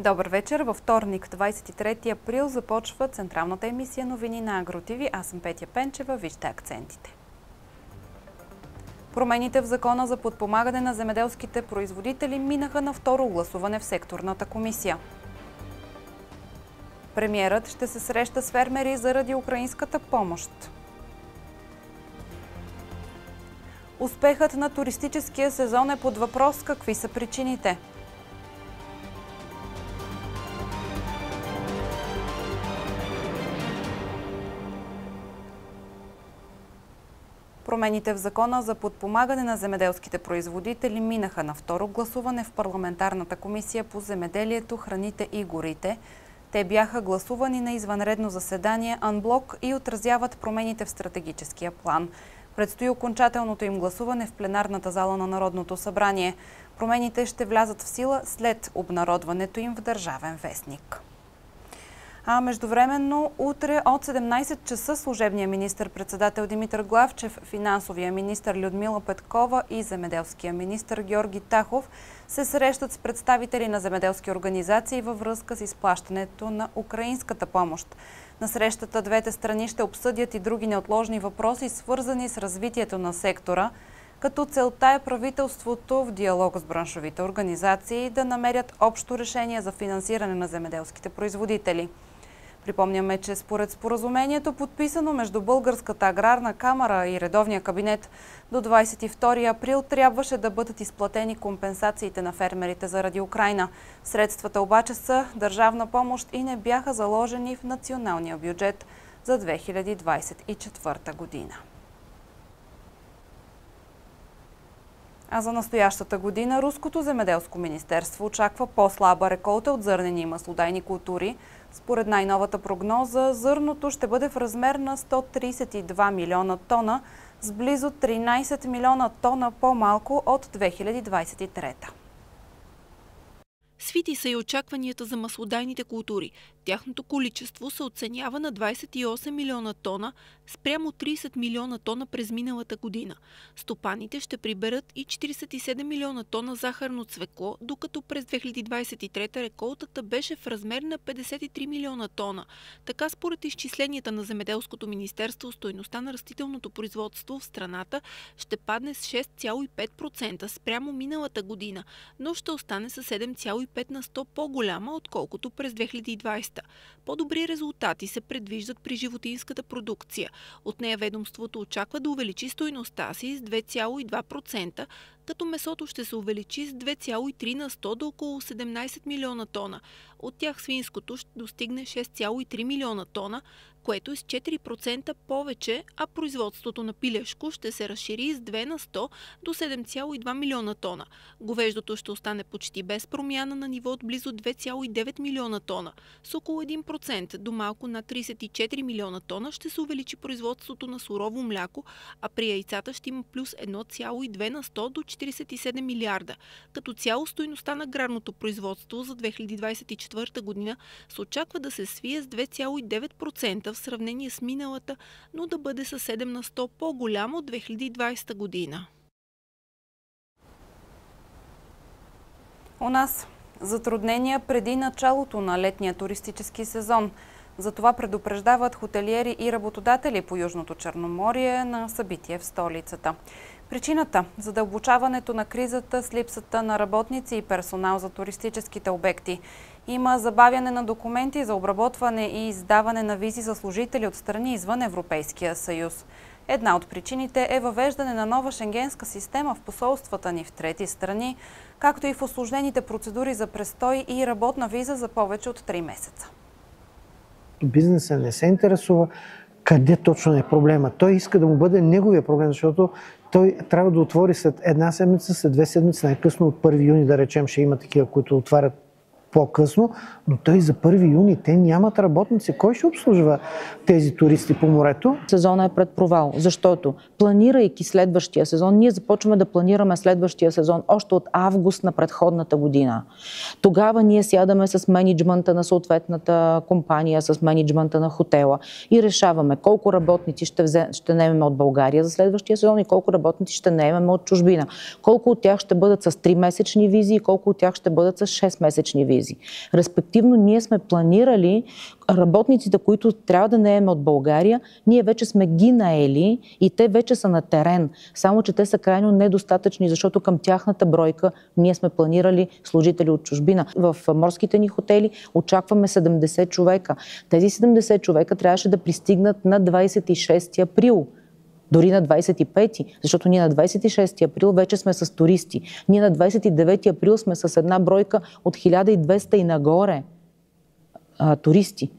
Добър вечер. Във вторник, 23 април, започва централната емисия новини на Агротиви. Аз съм Петя Пенчева. Вижте акцентите. Промените в закона за подпомагане на земеделските производители минаха на второ гласуване в секторната комисия. Премьерът ще се среща с фермери заради украинската помощ. Успехът на туристическия сезон е под въпрос какви са причините – Промените в закона за подпомагане на земеделските производители минаха на второ гласуване в парламентарната комисия по земеделието, храните и горите. Те бяха гласувани на извънредно заседание Анблок и отразяват промените в стратегическия план. Предстои окончателното им гласуване в пленарната зала на Народното събрание. Промените ще влязат в сила след обнародването им в Държавен вестник. А междувременно утре от 17 часа служебния министр-председател Димитър Главчев, финансовия министр Людмила Петкова и земеделския министр Георги Тахов се срещат с представители на земеделски организации във връзка с изплащането на украинската помощ. На срещата двете страни ще обсъдят и други неотложни въпроси, свързани с развитието на сектора, като целта е правителството в диалог с браншовите организации да намерят общо решение за финансиране на земеделските производители. Припомняме, че според споразумението, подписано между Българската аграрна камера и редовния кабинет, до 22 април трябваше да бъдат изплатени компенсациите на фермерите заради Украина. Средствата обаче са държавна помощ и не бяха заложени в националния бюджет за 2024 година. А за настоящата година Руското земеделско министерство очаква по-слаба реколта от зърнени и маслодайни култури – според най-новата прогноза, зърното ще бъде в размер на 132 милиона тона, с близо 13 милиона тона по-малко от 2023. Свити са и очакванията за маслодайните култури. Тяхното количество се оценява на 28 милиона тона спрямо 30 милиона тона през миналата година. Стопаните ще приберат и 47 милиона тона захарно цвекло, докато през 2023 реколтата беше в размер на 53 милиона тона. Така според изчисленията на Земеделското министерство, стойността на растителното производство в страната ще падне с 6,5% спрямо миналата година, но ще остане с 7,5 на 100 по-голяма, отколкото през 2020. По-добри резултати се предвиждат при животинската продукция. От нея ведомството очаква да увеличи стойността си с 2,2%, като месото ще се увеличи с 2,3 на 100 до около 17 милиона тона. От тях свинското ще достигне 6,3 милиона тона, което е с 4% повече, а производството на пилешко ще се разшири с 2 на 100 до 7,2 милиона тона. Говеждото ще остане почти без промяна на ниво от близо 2,9 милиона тона. С около 1% до малко на 34 милиона тона ще се увеличи производството на сурово мляко, а при яйцата ще има плюс 1,2 на 100 до 47 милиарда. Като цяло стоиността на аграрното производство за 2024 година се очаква да се свие с 2,9% в сравнение с миналата, но да бъде с 7 на 100 по-голямо от 2020 година. У нас затруднения преди началото на летния туристически сезон. За това предупреждават хотелиери и работодатели по Южното Черноморие на събитие в столицата. Причината – задълбочаването на кризата с липсата на работници и персонал за туристическите обекти. Има забавяне на документи за обработване и издаване на визи за служители от страни извън Европейския съюз. Една от причините е въвеждане на нова шенгенска система в посолствата ни в трети страни, както и в осложнените процедури за престой и работна виза за повече от 3 месеца. Бизнесът не се интересува къде точно е проблема. Той иска да му бъде неговия проблем, защото той трябва да отвори след една седмица, след две седмици, най-късно от 1 юни, да речем, ще има такива, които отварят по-късно, но той за 1 юни те нямат работници. Кой ще обслужва тези туристи по морето? Сезона е пред провал, защото планирайки следващия сезон, ние започваме да планираме следващия сезон още от август на предходната година. Тогава ние сядаме с менеджмента на съответната компания, с менеджмента на хотела и решаваме колко работници ще, взе, ще наемем от България за следващия сезон и колко работници ще наемем от чужбина. Колко от тях ще бъдат с 3-месечни визи и колко от тях ще бъдат с 6-месечни визи тези. Респективно, ние сме планирали работниците, които трябва да наеме от България, ние вече сме ги наели и те вече са на терен. Само, че те са крайно недостатъчни, защото към тяхната бройка ние сме планирали служители от чужбина. В морските ни хотели очакваме 70 човека. Тези 70 човека трябваше да пристигнат на 26 април дори на 25, защото ние на 26 април вече сме с туристи. Ние на 29 април сме с една бройка от 1200 и нагоре а, туристи.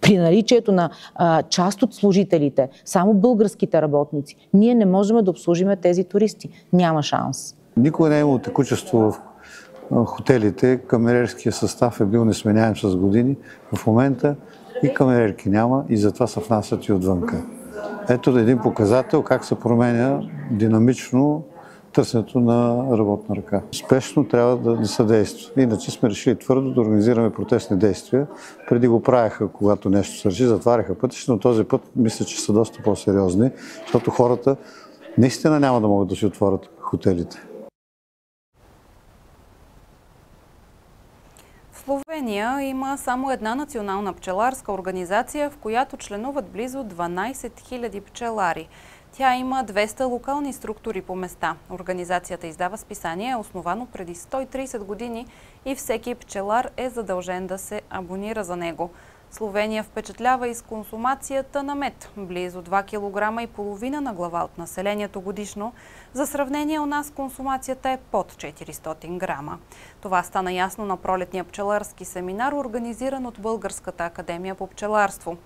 При наличието на а, част от служителите, само българските работници, ние не можем да обслужиме тези туристи. Няма шанс. Никой не е имал текучество в хотелите. Камерерския състав е бил несменяем с години. В момента и камерерки няма и затова се внасят и отвънка. Ето един показател как се променя динамично търсенето на работна ръка. Спешно трябва да, да съдейства. Иначе сме решили твърдо да организираме протестни действия. Преди го правяха, когато нещо свърши, затваряха пътища, но този път мисля, че са доста по-сериозни, защото хората наистина няма да могат да си отворят хотелите. Словения има само една национална пчеларска организация, в която членуват близо 12 000 пчелари. Тя има 200 локални структури по места. Организацията издава списание, основано преди 130 години и всеки пчелар е задължен да се абонира за него. Словения впечатлява и с консумацията на мед. Близо 2 кг и половина на глава от населението годишно. За сравнение у нас консумацията е под 400 грама. Това стана ясно на пролетния пчеларски семинар, организиран от Българската академия по пчеларство.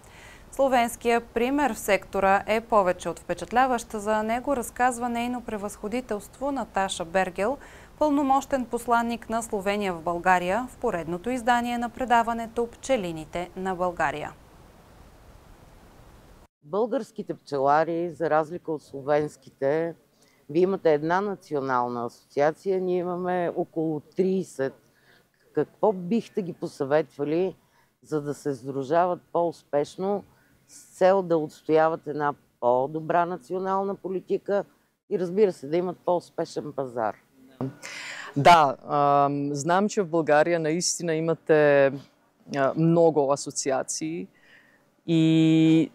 Словенския пример в сектора е повече от впечатляващ. За него разказва нейно превъзходителство Наташа Бергел, пълномощен посланник на Словения в България в поредното издание на предаването Пчелините на България. Българските пчелари, за разлика от словенските, вие имате една национална асоциация, ние имаме около 30. Какво бихте ги посъветвали, за да се сдружават по-успешно с цел да отстояват една по-добра национална политика и разбира се, да имат по-успешен пазар? Да, знам, че в България наистина имате много асоциации и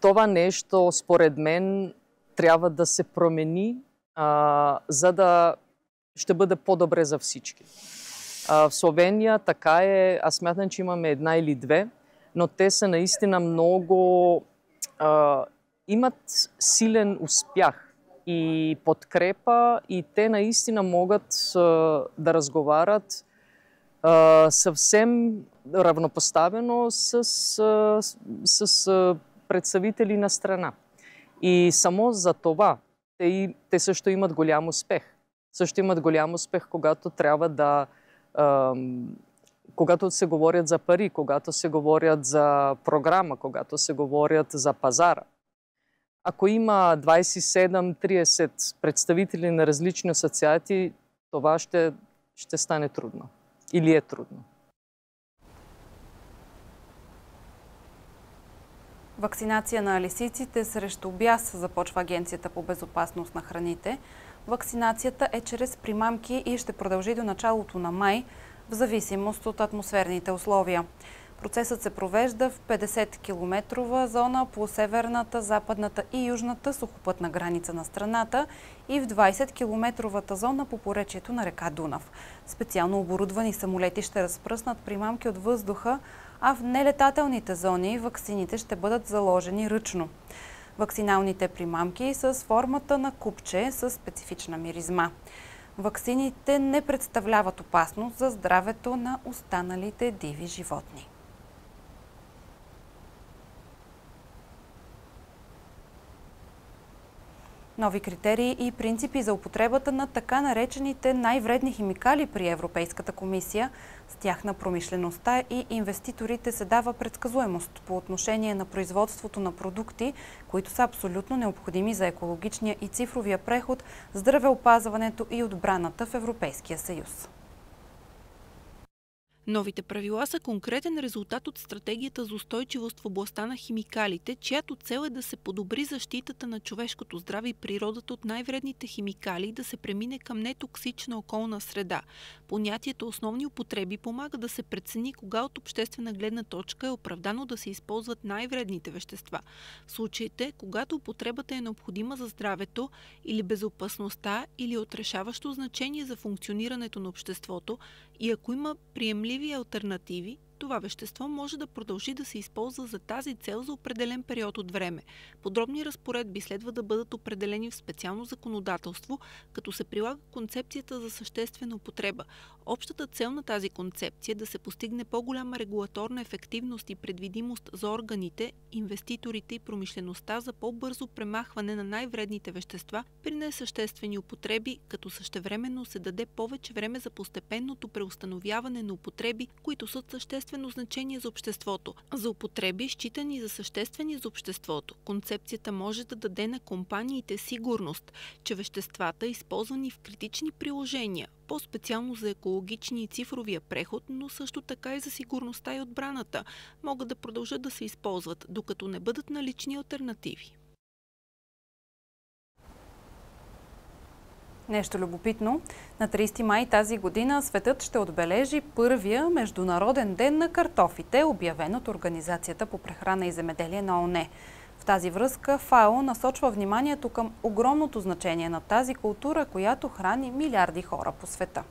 това нещо, според мен, трябва да се промени, за да ще бъде по-добре за всички. В Словения така е, аз смятам, че имаме една или две, но те са наистина много, имат силен успях и подкрепа и те наистина могат да разговарят съвсем равнопоставено с, с, с представители на страна. И само за това те, те също имат голям успех. Също имат голям успех, когато трябва да. Когато се говорят за пари, когато се говорят за програма, когато се говорят за пазара. Ако има 27-30 представители на различни асоциации, това ще, ще стане трудно. Или е трудно. Вакцинация на лисиците срещу бяс започва Агенцията по безопасност на храните. Вакцинацията е чрез примамки и ще продължи до началото на май, в зависимост от атмосферните условия. Процесът се провежда в 50-километрова зона по северната, западната и южната сухопътна граница на страната и в 20-километровата зона по поречието на река Дунав. Специално оборудвани самолети ще разпръснат примамки от въздуха, а в нелетателните зони ваксините ще бъдат заложени ръчно. Вакциналните примамки с формата на купче с специфична миризма. Ваксините не представляват опасност за здравето на останалите диви животни. Нови критерии и принципи за употребата на така наречените най-вредни химикали при Европейската комисия. С тях на промишлеността и инвеститорите се дава предсказуемост по отношение на производството на продукти, които са абсолютно необходими за екологичния и цифровия преход, здравеопазването и отбраната в Европейския съюз. Новите правила са конкретен резултат от стратегията за устойчивост в областта на химикалите, чиято цел е да се подобри защитата на човешкото здраве и природата от най-вредните химикали и да се премине към нетоксична околна среда. Понятието основни употреби помага да се прецени кога от обществена гледна точка е оправдано да се използват най-вредните вещества. В случаите, когато употребата е необходима за здравето или безопасността или отрешаващо значение за функционирането на обществото и ако има приемливи альтернативи, това вещество може да продължи да се използва за тази цел за определен период от време. Подробни разпоредби следва да бъдат определени в специално законодателство, като се прилага концепцията за съществена употреба. Общата цел на тази концепция е да се постигне по-голяма регулаторна ефективност и предвидимост за органите, инвеститорите и промишлеността за по-бързо премахване на най-вредните вещества при несъществени употреби, като същевременно се даде повече време за постепенното преустановяване на употреби, които са съществени съществено значение за обществото. За употреби, считани за съществени за обществото, концепцията може да даде на компаниите сигурност, че веществата, използвани в критични приложения, по-специално за екологични и цифровия преход, но също така и за сигурността и отбраната, могат да продължат да се използват, докато не бъдат налични альтернативи. Нещо любопитно. На 30 май тази година светът ще отбележи първия Международен ден на картофите, обявен от Организацията по прехрана и земеделие на ОНЕ. В тази връзка ФАО насочва вниманието към огромното значение на тази култура, която храни милиарди хора по света.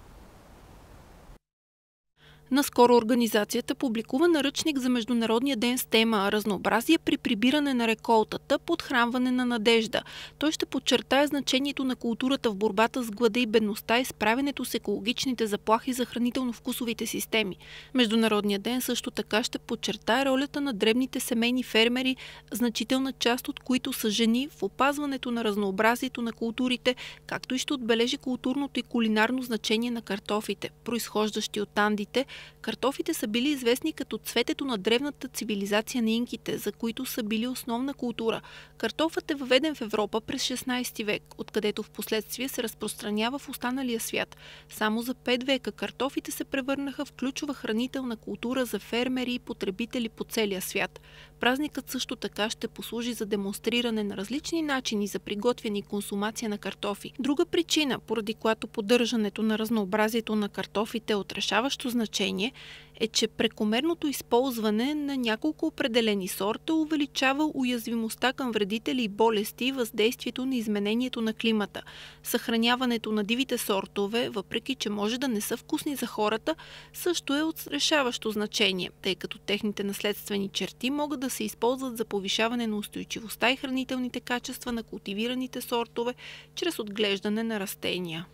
Наскоро организацията публикува наръчник за Международния ден с тема Разнообразие при прибиране на реколтата, подхранване на надежда. Той ще подчертае значението на културата в борбата с глада и бедността и справенето с екологичните заплахи за хранително-вкусовите системи. Международният ден също така ще подчертае ролята на дребните семейни фермери, значителна част от които са жени в опазването на разнообразието на културите, както и ще отбележи културното и кулинарно значение на картофите, произхождащи от андите, Картофите са били известни като цветето на древната цивилизация на инките, за които са били основна култура. Картофът е въведен в Европа през 16 век, откъдето в последствие се разпространява в останалия свят. Само за 5 века картофите се превърнаха в ключова хранителна култура за фермери и потребители по целия свят. Празникът също така ще послужи за демонстриране на различни начини за приготвяне и консумация на картофи. Друга причина, поради която поддържането на разнообразието на картофите е от решаващо значение, е, че прекомерното използване на няколко определени сорта увеличава уязвимостта към вредители и болести и въздействието на изменението на климата. Съхраняването на дивите сортове, въпреки че може да не са вкусни за хората, също е от решаващо значение, тъй като техните наследствени черти могат да се използват за повишаване на устойчивостта и хранителните качества на култивираните сортове чрез отглеждане на растения.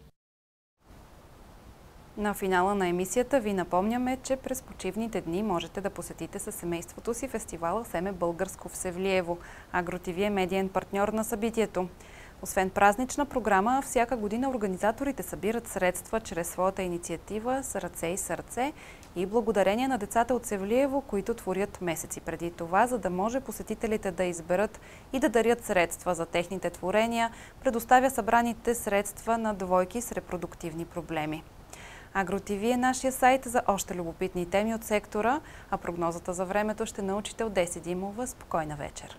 На финала на емисията ви напомняме, че през почивните дни можете да посетите със семейството си фестивала Семе Българско в Севлиево. Агротиви е медиен партньор на събитието. Освен празнична програма, всяка година организаторите събират средства чрез своята инициатива с ръце и сърце и благодарение на децата от Севлиево, които творят месеци преди това, за да може посетителите да изберат и да дарят средства за техните творения, предоставя събраните средства на двойки с репродуктивни проблеми. Агротиви е нашия сайт за още любопитни теми от сектора, а прогнозата за времето ще научите от 10 Димова. Спокойна вечер!